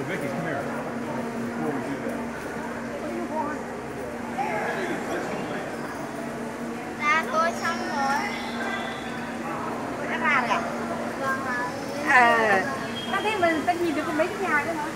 Well, Vicky, come here. Before we do that. ra thôi xong rồi Đã ra rồi à? vâng ạ À, Nó thấy mình ta nhìn được mấy cái nhà đó hả?